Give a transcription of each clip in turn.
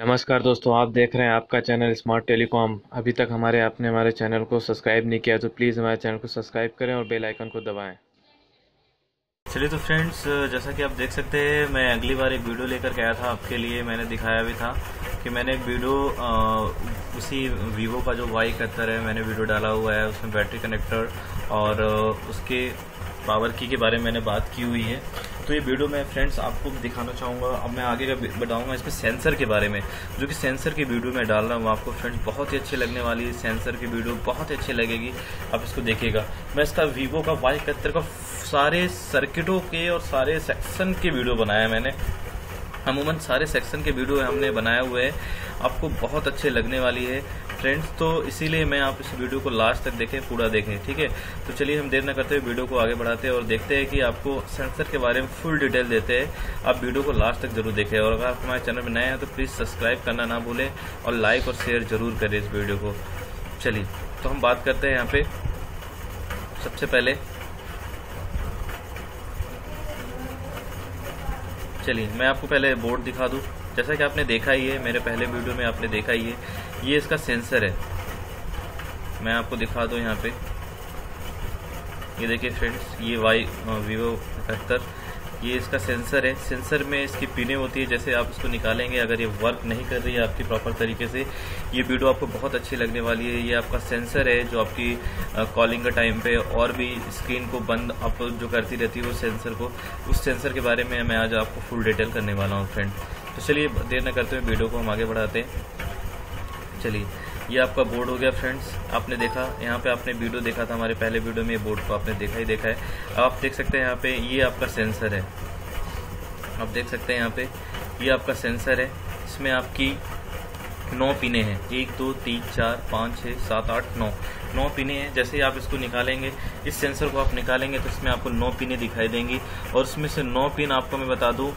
नमस्कार दोस्तों, आप देख रहे हैं आपका चैनल स्मार्ट टेलीकॉम अभी तक हमारे, आपने हमारे चैनल को सब्सक्राइब नहीं किया तो प्लीज़ हमारे चैनल को सब्सक्राइब करें और बेल आइकन को दबाएँ। चलिए तो फ्रेंड्स, जैसा कि आप देख सकते हैं, मैं अगली बार एक वीडियो लेकर के आया था आपके लिए, मैंने दिखाया भी था कि मैंने एक वीडियो उसी वीवो का जो वाई इकहत्तर है, मैंने वीडियो डाला हुआ है, उसमें बैटरी कनेक्टर और उसके पावर की के बारे में मैंने बात की हुई है। तो ये वीडियो मैं फ्रेंड्स आपको भी दिखाना चाहूँगा। अब मैं आगे का बताऊँगा इसमें सेंसर के बारे में। जो कि सेंसर की वीडियो मैं डाल रहा हूँ, आपको फ्रेंड्स बहुत ही अच्छी लगने वाली है। सेंसर की वीडियो बहुत ही अच्छी लगेगी। आप इसको देखिएगा। मैं इसका वीवो का वाई इकहत्तर का सारे सर्किटों के और सारे सेक्शन के वीडियो बनाया मैंने। अमूमन सारे सेक्शन के वीडियो हमने बनाए हुए हैं। आपको बहुत अच्छे लगने वाली है। फ्रेंड्स तो इसीलिए मैं आप इस वीडियो को लास्ट तक देखें, पूरा देखें, ठीक है? तो चलिए हम देर न करते हुए वीडियो को आगे बढ़ाते हैं और देखते हैं कि आपको सेंसर के बारे में फुल डिटेल देते हैं। आप वीडियो को लास्ट तक ज़रूर देखें और अगर आप हमारे चैनल में नए हैं तो प्लीज़ सब्सक्राइब करना ना भूलें और लाइक और शेयर ज़रूर करें इस वीडियो को। चलिए तो हम बात करते हैं यहाँ पे। सबसे पहले, चलिए, मैं आपको पहले बोर्ड दिखा दूँ। जैसा कि आपने देखा ही है, मेरे पहले वीडियो में आपने देखा ही है ये इसका सेंसर है। मैं आपको दिखा दूँ यहाँ पे। ये देखिए फ्रेंड्स ये वाई वीवो इकहत्तर ये इसका सेंसर है। सेंसर में इसकी पिने होती है, जैसे आप इसको निकालेंगे, अगर ये वर्क नहीं कर रही है आपकी प्रॉपर तरीके से, ये वीडियो आपको बहुत अच्छी लगने वाली है। ये आपका सेंसर है, जो आपकी कॉलिंग के टाइम पे और भी स्क्रीन को बंद आप जो करती रहती है, वो सेंसर को। उस सेंसर के बारे में मैं आज आपको फुल डिटेल करने वाला हूँ फ्रेंड तो चलिए, देर न करते हुए वीडियो को हम आगे बढ़ाते हैं। चलिए, ये आपका बोर्ड हो गया फ्रेंड्स आपने देखा, यहाँ पे आपने वीडियो देखा था, हमारे पहले वीडियो में ये बोर्ड को आपने देखा ही देखा है। अब आप देख सकते हैं यहाँ पे, ये आपका सेंसर है। आप देख सकते हैं यहाँ पे, ये आपका सेंसर है। इसमें आपकी नौ पिने हैं। एक, दो, तीन, चार, पाँच छः सात, आठ, नौ। नौ पिने हैं। जैसे ही आप इसको निकालेंगे, इस सेंसर को आप निकालेंगे तो इसमें आपको नौ पिने दिखाई देंगी। और उसमें से नौ पिन आपको मैं बता दूँ,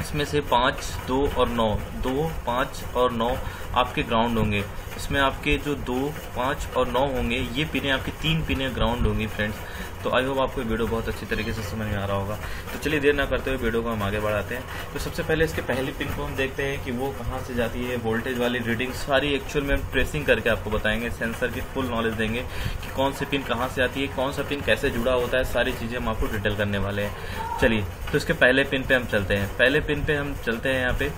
इसमें से पाँच, दो और नौ। दो, पाँच और नौ आपके ग्राउंड होंगे। इसमें आपके जो दो, पाँच और नौ होंगे, ये पिने आपकी तीन पिने ग्राउंड होंगी फ्रेंड्स तो आई होप आपको वीडियो बहुत अच्छी तरीके से समझ में आ रहा होगा। तो चलिए देर ना करते हुए वीडियो को हम आगे बढ़ाते हैं। तो सबसे पहले इसके पहली पिन को हम देखते हैं कि वो कहाँ से जाती है। वोल्टेज वाली रीडिंग सारी एक्चुअल में हम ट्रेसिंग करके आपको बताएँगे। सेंसर की फुल नॉलेज देंगे कि कौन सी पिन कहाँ से आती है, कौन सा पिन कैसे जुड़ा होता है। सारी चीज़ें हम आपको डिटेल करने वाले हैं। चलिए तो इसके पहले पिन पे हम चलते हैं। पहले पिन पे हम चलते हैं यहाँ पे।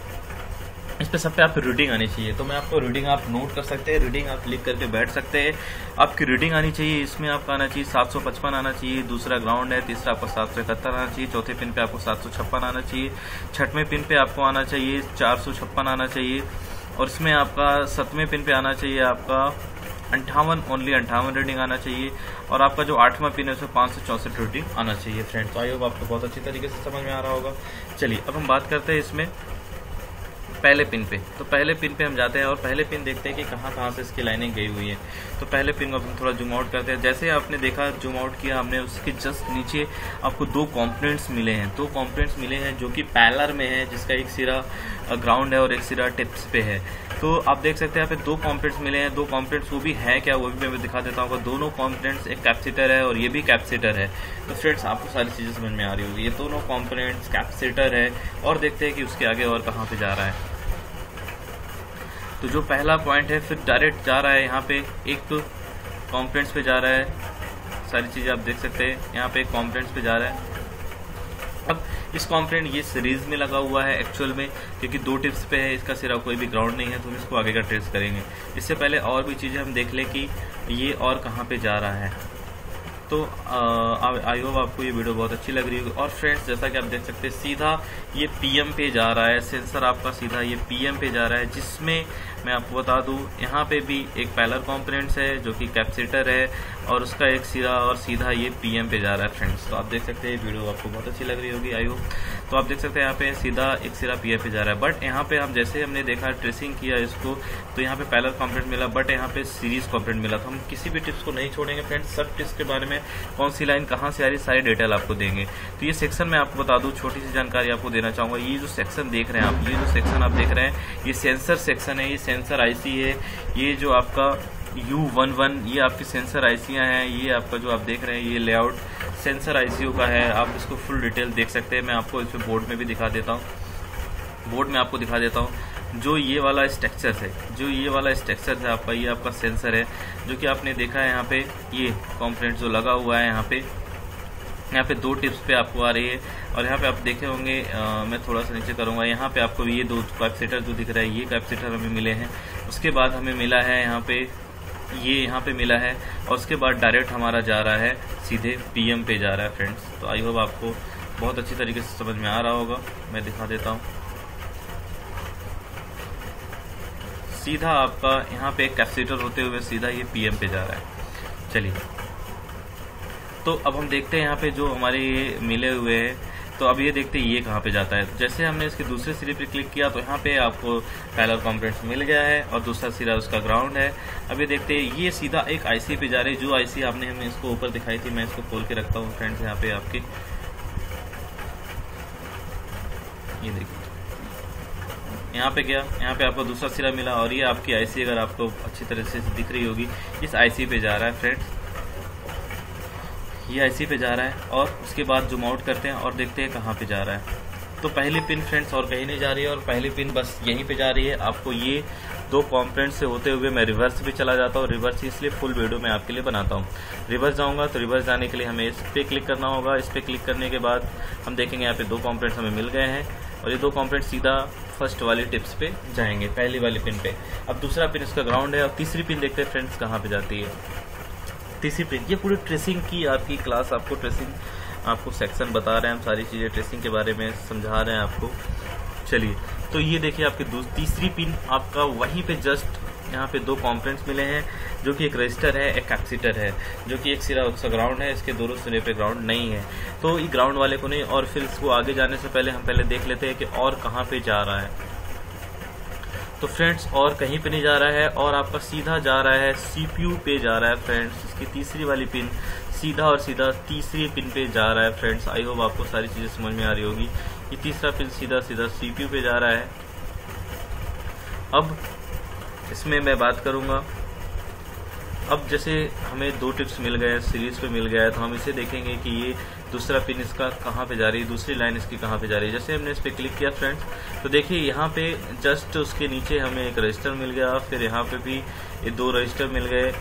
पर सब पे आपको रीडिंग आनी चाहिए। तो मैं आपको रीडिंग आप नोट कर सकते हैं रीडिंग आप लिख करके बैठ सकते हैं। आपकी रीडिंग आनी चाहिए, इसमें आपका आना चाहिए, सात सौ पचपन आना चाहिए, दूसरा ग्राउंड है, तीसरा आपको सात सौ इकहत्तर आना चाहिए, चौथे पिन पे आपको सात सौ छप्पन आना चाहिए, छठवें पिन पे आपको आना चाहिए, चार सौ छप्पन आना चाहिए, और इसमें आपका सतवें पिन पे आना चाहिए, आपका अंठावन ओनली अंठावन रीडिंग आना चाहिए, और आपका जो आठवां पिन है, उसमें पाँच सौ चौसठ रीडिंग आना चाहिए फ्रेंड्स आई होप आपको बहुत अच्छी तरीके से समझ में आ रहा होगा। चलिए, अब हम बात करते हैं इसमें पहले पिन पे। तो पहले पिन पे हम जाते हैं और पहले पिन देखते हैं कि कहाँ कहाँ से इसकी लाइनिंग गई हुई है। तो पहले पिन को हम थोड़ा जूम आउट करते हैं। जैसे आपने देखा जूम आउट किया हमने, उसके जस्ट नीचे आपको दो कॉम्पोनेंट्स मिले हैं। दो कॉम्पोनेंट्स मिले हैं जो कि पैलर में है, जिसका एक सिरा ग्राउंड है और एक सिरा टिप्स पे है। तो आप देख सकते हैं यहाँ पे दो कॉम्पोनेंट्स मिले हैं। दो कॉम्पोनेंट्स वो भी है क्या, वो भी मैं दिखा देता हूँ। दोनों कॉम्पोनेंट्स एक कैप्सीटर है और ये भी कैप्सीटर है। तो फ्रेंड्स आपको सारी चीज़ें समझ में आ रही होगी। ये दोनों कॉम्पोनेंट्स कैप्सीटर है और देखते हैं कि उसके आगे और कहाँ पे जा रहा है। तो जो पहला पॉइंट है, फिर डायरेक्ट जा रहा है यहाँ पे, एक कॉम्प्लेंट्स पे जा रहा है। सारी चीज़ें आप देख सकते हैं, यहाँ पे एक कॉम्पोनेंट्स पे जा रहा है। अब इस कॉम्प्लेंट ये सीरीज़ में लगा हुआ है एक्चुअल में, क्योंकि दो टिप्स पे है, इसका सिरा कोई भी ग्राउंड नहीं है तो हम इसको आगे का ट्रेस करेंगे। इससे पहले और भी चीज़ें हम देख लें कि ये और कहाँ पे जा रहा है। तो आई होप आपको ये वीडियो बहुत अच्छी लग रही होगी। और फ्रेंड्स जैसा कि आप देख सकते हैं, सीधा ये पीएम पे जा रहा है। सेंसर आपका सीधा ये पीएम पे जा रहा है, जिसमें मैं आपको बता दूँ, यहाँ पे भी एक पैलर कॉम्पोनेंट्स है, जो कि कैप्सीटर है, और उसका एक सीधा और सीधा ये पीएम पे जा रहा है फ्रेंड्स तो आप देख सकते हैं, ये वीडियो आपको बहुत अच्छी लग रही होगी आई होप तो आप देख सकते हैं यहाँ पे सीधा एक सिरा पीएम पे जा रहा है। बट यहाँ पे हम जैसे हमने देखा ट्रेसिंग किया इसको तो यहाँ पे पैलर कॉम्पोनेंट मिला। बट यहाँ पे सीरीज़ कॉम्पोनेंट मिला। तो हम किसी भी टिप्स को नहीं छोड़ेंगे फ्रेंड्स सब टिप्स के बारे में कौन सी लाइन कहाँ से आ रही सारी डिटेल आपको देंगे। तो ये सेक्शन में आपको बता दूँ, छोटी सी जानकारी आपको देना चाहूँगा। ये जो सेक्शन देख रहे हैं आप, ये जो सेक्शन आप देख रहे हैं, ये सेंसर सेक्शन है, ये सेंसर आईसी है। ये जो आपका यू वन वन ये आपकी सेंसर आईसियाँ हैं, ये आपका जो आप देख रहे हैं, ये लेआउट सेंसर आईसीयू का है। आप इसको फुल डिटेल देख सकते हैं। मैं आपको इसमें बोर्ड में भी दिखा देता हूँ। बोर्ड में आपको दिखा देता हूँ। जो ये वाला स्ट्रक्चर है, जो ये वाला स्ट्रक्चर है आपका, ये आपका सेंसर है, जो कि आपने देखा है यहाँ पे, ये कॉम्पोनेंट जो लगा हुआ है यहाँ पे। यहाँ पे दो टिप्स पे आपको आ रही है। और यहाँ पे आप देखे होंगे मैं थोड़ा सा नीचे करूँगा। यहाँ पे आपको ये दो कैपेसिटर जो दिख रहा है, ये कैपेसिटर हमें मिले हैं। उसके बाद हमें मिला है यहाँ पे ये यहाँ पे मिला है और उसके बाद डायरेक्ट हमारा जा रहा है, सीधे पीएम पे जा रहा है फ्रेंड्स तो आई होप आपको बहुत अच्छी तरीके से समझ में आ रहा होगा। मैं दिखा देता हूँ। सीधा आपका यहाँ पे कैपेसिटर होते हुए सीधा ये पीएम पे जा रहा है। चलिए। तो अब हम देखते हैं यहाँ पे जो हमारे मिले हुए हैं। तो अब ये देखते हैं ये कहाँ पे जाता है। जैसे हमने इसके दूसरे सिरे पे क्लिक किया तो यहाँ पे आपको पैलर कॉम्पोनेंट्स मिल गया है और दूसरा सिरा उसका ग्राउंड है। अब ये देखते हैं, ये सीधा एक आईसी पे जा रही है। जो आईसी आपने हमें इसको ऊपर दिखाई थी, मैं इसको खोल के रखता हूँ फ्रेंड्स, यहाँ पे आपके। ये देखिए। यहाँ पे गया, यहाँ पे आपको दूसरा सिरा मिला और ये आपकी आईसी अगर आपको अच्छी तरह से दिख रही होगी, इस आईसी पे जा रहा है फ्रेंड्स। ये आईसी पे जा रहा है और उसके बाद जूम आउट करते हैं और देखते हैं कहाँ पे जा रहा है। तो पहली पिन फ्रेंड्स और कहीं नहीं जा रही है और पहली पिन बस यहीं पे जा रही है। आपको ये दो कॉम्पोनेंट से होते हुए मैं रिवर्स भी चला जाता हूँ। रिवर्स इसलिए फुल वीडियो मैं आपके लिए बनाता हूँ। रिवर्स जाऊँगा तो रिवर्स जाने के लिए हमें इस पर क्लिक करना होगा। इस पर क्लिक करने के बाद हम देखेंगे यहाँ पे दो कॉम्पोनेंट्स हमें मिल गए हैं और ये दो कॉम्पोनेंट सीधा फ़र्स्ट वाली टिप्स पे जाएँगे, पहली वाली पिन पे। अब दूसरा पिन इसका ग्राउंड है और तीसरी पिन देखते हैं फ्रेंड्स कहाँ पे जाती है। तीसरी पिन ये पूरी ट्रेसिंग की आपकी क्लास आपको ट्रेसिंग आपको सेक्शन बता रहे हैं, हम सारी चीज़ें ट्रेसिंग के बारे में समझा रहे हैं आपको। चलिए तो ये देखिए आपकी तीसरी पिन आपका वहीं पे जस्ट यहाँ पे दो कॉम्पोनेंट्स मिले हैं, जो कि एक रजिस्टर है, एक कैपेसिटर है, जो कि एक सिरा उसका ग्राउंड है, इसके दोनों सिरे पे ग्राउंड नहीं है। तो ये ग्राउंड वाले को नहीं, और फिर इसको आगे जाने से पहले हम पहले देख लेते हैं कि और कहाँ पे जा रहा है। तो फ्रेंड्स, और कहीं पे नहीं जा रहा है और आपका सीधा जा रहा है सीपीयू पे जा रहा है फ्रेंड्स। इसकी तीसरी वाली पिन सीधा और सीधा तीसरी पिन पे जा रहा है फ्रेंड्स। आई होप आपको सारी चीज़ें समझ में आ रही होगी। ये तीसरा पिन सीधा सीधा सीपीयू पे जा रहा है। अब इसमें मैं बात करूँगा। अब जैसे हमें दो टिप्स मिल गए सीरीज़ पे मिल गया है तो हम इसे देखेंगे कि ये दूसरा पिन इसका कहाँ पे जा रही है, दूसरी लाइन इसकी कहाँ पे जा रही है। जैसे हमने इस पर क्लिक किया फ्रेंड्स तो देखिए यहाँ पे जस्ट उसके नीचे हमें एक रजिस्टर मिल गया, फिर यहाँ पे भी ये दो रजिस्टर मिल गए,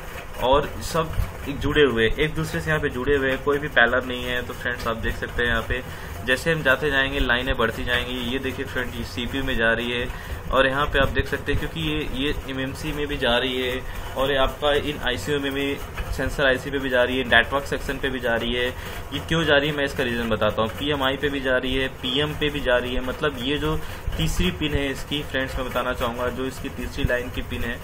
और सब जुड़े हुए एक दूसरे से यहाँ पे जुड़े हुए कोई भी पैलर नहीं है तो फ्रेंड्स आप देख सकते हैं यहाँ पे। जैसे हम जाते जाएँगे, लाइनें बढ़ती जाएँगी, ये देखिए फ्रेंड ये सीपीयू में जा रही है और यहाँ पे आप देख सकते हैं, क्योंकि ये ये एमएमसी में भी जा रही है, और ये आपका इन आईसीयू में भी, सेंसर आईसी पे भी जा रही है नेटवर्क सेक्शन पे भी जा रही है। ये क्यों जा रही है, मैं इसका रीज़न बताता हूँ। पीएमआई पे भी जा रही है पीएम पे भी जा रही है। मतलब ये जो तीसरी पिन है, इसकी फ्रेंड्स मैं बताना चाहूँगा, जो इसकी तीसरी लाइन की पिन है,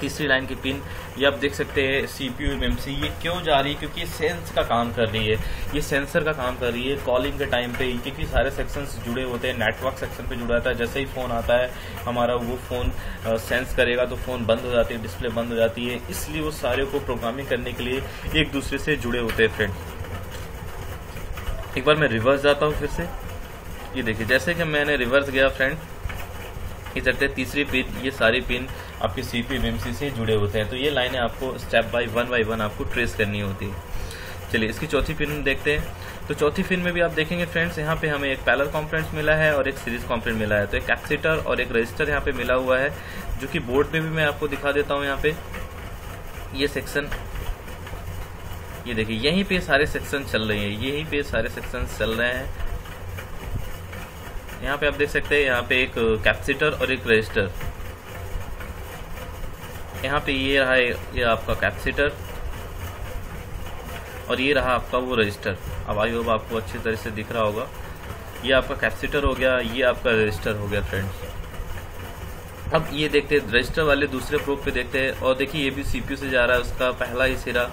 तीसरी लाइन की पिन ये आप देख सकते हैं सीपीयू एमएमसी ये क्यों जा रही है? क्योंकि ये सेंस का काम कर रही है। ये सेंसर का काम कर रही है कॉलिंग के टाइम पे। क्योंकि सारे सेक्शंस जुड़े होते हैं। नेटवर्क सेक्शन पे जुड़ा रहता है। जैसे ही फ़ोन आता है, हमारा वो फ़ोन सेंस करेगा तो फ़ोन बंद हो जाती है डिस्प्ले बंद हो जाती है। इसलिए वो सारे को प्रोग्रामिंग करने के लिए एक दूसरे से जुड़े होते हैं फ्रेंड एक बार मैं रिवर्स जाता हूँ फिर से। ये देखिए, जैसे कि मैंने रिवर्स गया फ्रेंड ये चलते तीसरी पिन ये सारी पिन आपके सी पी से जुड़े होते हैं। तो ये लाइनें आपको step by one by one आपको ट्रेस करनी होती है। चलिए, इसकी चौथी पिन देखते हैं। तो चौथी पिन में भी आप देखेंगे फ्रेंड्स यहाँ पे हमें एक पैलर कॉम्पोनेंट मिला है और एक सीरीज़ कॉम्पोनेंट मिला है। तो एक कैपेसिटर और एक रजिस्टर यहाँ पे मिला हुआ है, जो कि बोर्ड पे भी मैं आपको दिखा देता हूँ यहाँ पे। ये सेक्शन ये देखिए, यहीं पे सारे सेक्शन चल रहे हैं। यहीं पे सारे सेक्शन चल रहे हैं। यहाँ पे आप देख सकते हैं, यहाँ पे एक कैपेसिटर और एक रजिस्टर यहाँ पे ये रहा ये आपका कैपेसिटर और ये रहा आपका वो रजिस्टर अब आई होप आपको अच्छी तरह से दिख रहा होगा। ये आपका कैपेसिटर हो गया, ये आपका रजिस्टर हो गया फ्रेंड्स अब ये देखते हैं रजिस्टर वाले दूसरे प्रूफ पे देखते हैं। और देखिए, ये भी सीपीयू से जा रहा है, उसका पहला ही सिरा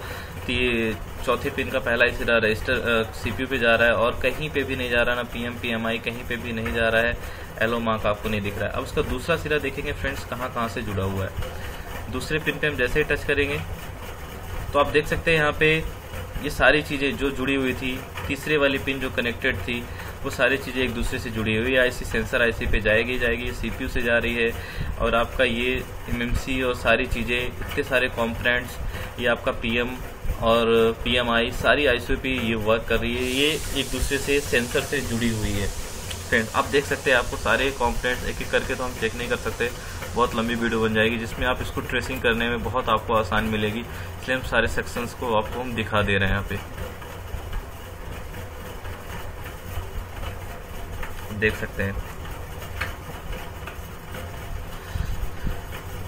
तो ये चौथे पिन का पहला ही सिरा रजिस्टर सीपीयू पे जा रहा है। और कहीं पे भी नहीं जा रहा ना पीएम पीएमआई कहीं पे भी नहीं जा रहा है। एलो मार्क आपको नहीं दिख रहा है। अब उसका दूसरा सिरा देखेंगे फ्रेंड्स कहाँ कहाँ से जुड़ा हुआ है। दूसरे पिन पे हम जैसे ही टच करेंगे। तो आप देख सकते हैं यहाँ पे ये सारी चीज़ें जो जुड़ी हुई थी, तीसरे वाली पिन जो कनेक्टेड थी, वो सारी चीज़ें एक दूसरे से जुड़ी हुई है। आईसी सेंसर आईसी पे जाएगी जाएगी सीपीयू से जा रही है और आपका ये एमएमसी और सारी चीज़ें, इतने सारे कॉम्पोनेंट्स ये आपका पीएम और पीएमआई सारी आईसीयू पे ये वर्क कर रही है। ये एक दूसरे से सेंसर से जुड़ी हुई है। फ्रेंड आप देख सकते हैं आपको सारे कॉम्पोनेंट्स एक एक करके तो हम चेक नहीं कर सकते। बहुत लंबी वीडियो बन जाएगी, जिसमें आप इसको ट्रेसिंग करने में बहुत आपको आसान मिलेगी। इसलिए हम सारे सेक्शंस को आपको हम दिखा दे रहे हैं यहाँ पे। देख सकते हैं।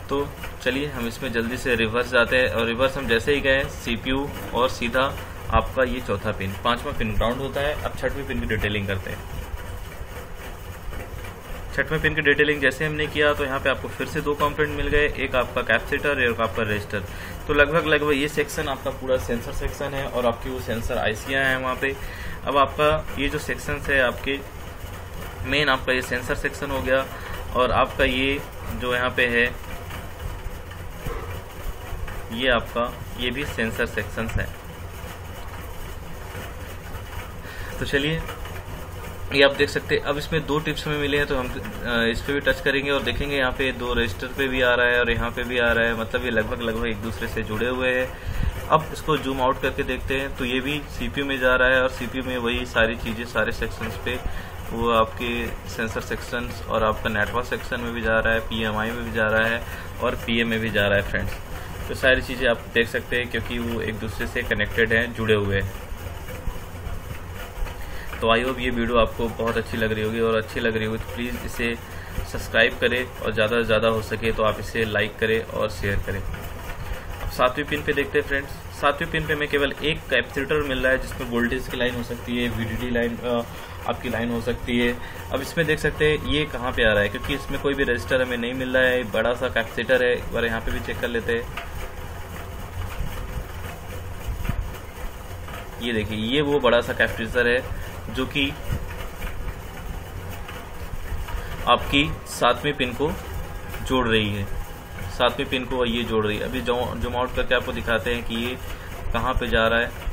तो चलिए, हम इसमें जल्दी से रिवर्स जाते हैं और रिवर्स हम जैसे ही गए सीपीयू और सीधा आपका ये चौथा पिन पांचवा पिन ग्राउंड होता है। अब छठवें पिन की डिटेलिंग करते हैं। छठवें पिन की डिटेलिंग जैसे हमने किया तो यहाँ पे आपको फिर से दो कंपोनेंट मिल गए, एक आपका कैपेसिटर एक आपका रजिस्टर तो लगभग लगभग ये सेक्शन आपका पूरा सेंसर सेक्शन है, और आपकी वो सेंसर आईसियाँ हैं वहाँ पे। अब आपका ये जो सेक्शन है, आपके मेन आपका ये सेंसर सेक्शन हो गया, और आपका ये जो यहाँ पे है, ये आपका, ये भी सेंसर सेक्शन है। तो चलिए ये आप देख सकते हैं। अब इसमें दो टिप्स हमें मिले हैं तो हम इस पर भी टच करेंगे और देखेंगे। यहाँ पे दो रजिस्टर पे भी आ रहा है और यहाँ पे भी आ रहा है। मतलब ये लगभग लगभग एक दूसरे से जुड़े हुए हैं। अब इसको जूम आउट करके देखते हैं। तो ये भी सीपीयू में जा रहा है और सीपीयू में वही सारी चीज़ें, सारे सेक्शंस पे, वो आपके सेंसर सेक्शंस और आपका नेटवर्क सेक्शन में भी जा रहा है पीएमआई में भी जा रहा है और पीएम में भी जा रहा है फ्रेंड्स तो सारी चीज़ें आप देख सकते हैं, क्योंकि वो एक दूसरे से कनेक्टेड हैं, जुड़े हुए हैं। तो आई होप ये वीडियो आपको बहुत अच्छी लग रही होगी और अच्छी लग रही होगी तो प्लीज़ इसे सब्सक्राइब करें और ज़्यादा से ज़्यादा हो सके तो आप इसे लाइक करें और शेयर करें। अब सातवीं पिन पे देखते हैं फ्रेंड्स सातवीं पिन पे हमें केवल एक कैपेसिटर मिल रहा है, जिसमें वोल्टेज की लाइन हो सकती है वीडीडी लाइन आपकी लाइन हो सकती है। अब इसमें देख सकते हैं ये कहाँ पे आ रहा है, क्योंकि इसमें कोई भी रजिस्टर हमें नहीं मिल रहा है। बड़ा सा कैपेसिटर है, एक बार यहाँ पे भी चेक कर लेते हैं। ये देखिए, ये वो बड़ा सा कैपेसिटर है। जो कि आपकी सातवीं पिन को जोड़ रही है। सातवें पिन को ये जोड़ रही है। अभी जूम आउट करके आपको दिखाते हैं कि ये कहाँ पे जा रहा है।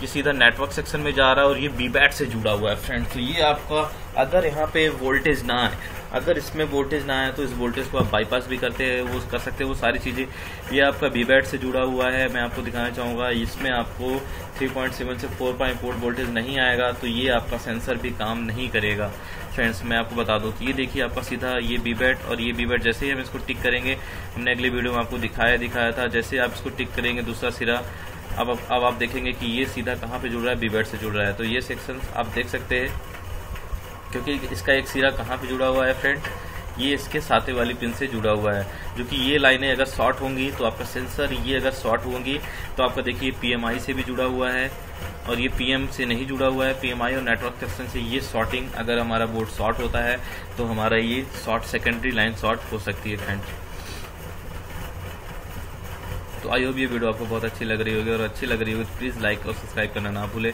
ये सीधा नेटवर्क सेक्शन में जा रहा है और ये बी बैट से जुड़ा हुआ है। फ्रेंड तो ये आपका, अगर यहाँ पे वोल्टेज ना है अगर इसमें वोल्टेज ना आए तो इस वोल्टेज को आप बाईपास भी करते हैं, वो कर सकते हैं, वो सारी चीज़ें। ये आपका बी बैट से जुड़ा हुआ है, मैं आपको दिखाना चाहूँगा, इसमें आपको 3.7 से 4.4 वोल्टेज नहीं आएगा तो ये आपका सेंसर भी काम नहीं करेगा। फ्रेंड्स मैं आपको बता दूँ ये देखिए, आपका सीधा ये बी बैट और ये बी जैसे ही हम इसको टिक करेंगे, हमने अगली वीडियो में आपको दिखाया दिखाया था, जैसे आप इसको टिक करेंगे, दूसरा सिरा, अब अब आप देखेंगे कि ये सीधा कहाँ पे जुड़ रहा है बी बैट से जुड़ रहा है। तो ये सेक्शन आप देख सकते हैं। क्योंकि इसका एक सिरा कहाँ पे जुड़ा हुआ है फ्रेंड ये इसके साथे वाली पिन से जुड़ा हुआ है, जो कि ये लाइनें अगर शॉर्ट होंगी तो आपका सेंसर ये अगर शॉर्ट होंगी तो आपका देखिए पीएमआई से भी जुड़ा हुआ है, और ये पीएम से नहीं जुड़ा हुआ है पीएमआई और नेटवर्क सेक्शन से ये शॉर्टिंग अगर हमारा बोर्ड शॉर्ट होता है तो हमारा ये शॉर्ट सेकेंडरी लाइन शॉर्ट हो सकती है फ्रेंड तो आई होप ये वीडियो आपको बहुत अच्छी लग रही होगी, और अच्छी लग रही होगी तो प्लीज़ लाइक और सब्सक्राइब करना ना भूले।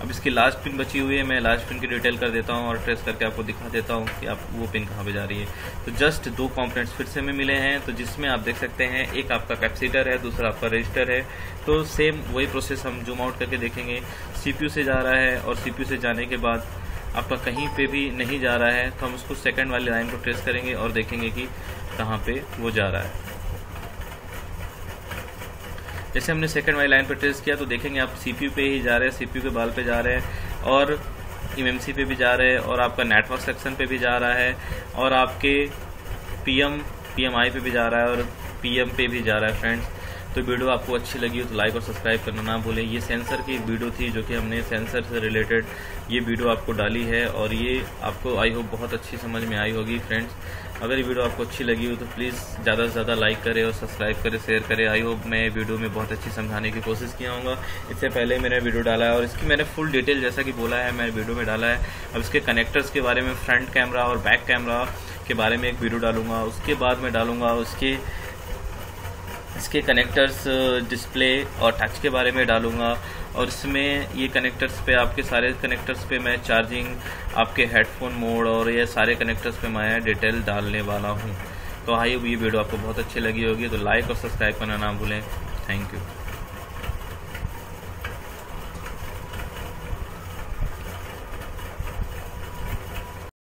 अब इसकी लास्ट पिन बची हुई है, मैं लास्ट पिन की डिटेल कर देता हूँ और ट्रेस करके आपको दिखा देता हूँ कि आप वो पिन कहाँ पे जा रही है। तो जस्ट दो कॉम्पोनेंट्स फिर से हमें मिले हैं तो जिसमें आप देख सकते हैं, एक आपका कैपेसिटर है, दूसरा आपका रजिस्टर है। तो सेम वही प्रोसेस हम जूम आउट करके देखेंगे। सीपीयू से जा रहा है और सीपीयू से जाने के बाद आपका कहीं पे भी नहीं जा रहा है तो हम उसको सेकंड वाली लाइन को ट्रेस करेंगे और देखेंगे कि कहाँ पे वो जा रहा है। जैसे हमने सेकंड वाली लाइन पर ट्रेस किया तो देखेंगे आप सीपीयू पे ही जा रहे हैं सीपीयू के बाल पे जा रहे हैं और एमएमसी पे भी जा रहे हैं और आपका नेटवर्क सेक्शन पे भी जा रहा है और आपके पीएम पीएमआई पे भी जा रहा है और पीएम पे भी जा रहा है फ्रेंड्स तो वीडियो आपको अच्छी लगी हो तो लाइक और सब्सक्राइब करना ना भूलें। ये सेंसर की वीडियो थी जो कि हमने सेंसर से रिलेटेड ये वीडियो आपको डाली है और ये आपको आई होप बहुत अच्छी समझ में आई होगी। फ्रेंड्स अगर ये वीडियो आपको अच्छी लगी हो तो प्लीज़ ज़्यादा से ज़्यादा लाइक करें और सब्सक्राइब करें शेयर करें। आई होप मैं वीडियो में बहुत अच्छी समझाने की कोशिश किया हूँ इससे पहले मैंने वीडियो डाला है और इसकी मैंने फुल डिटेल जैसा कि बोला है मैंने वीडियो में डाला है। अब इसके कनेक्टर्स के बारे में फ्रंट कैमरा और बैक कैमरा के बारे में एक वीडियो डालूँगा, उसके बाद मैं डालूँगा, उसके इसके कनेक्टर्स डिस्प्ले और टच के बारे में डालूँगा। और इसमें ये कनेक्टर्स पे, आपके सारे कनेक्टर्स पे मैं चार्जिंग आपके हेडफोन मोड और ये सारे कनेक्टर्स पे मैं डिटेल डालने वाला हूँ। तो आई ये वीडियो आपको बहुत अच्छी लगी होगी। तो लाइक और सब्सक्राइब करना ना भूलें। Thank you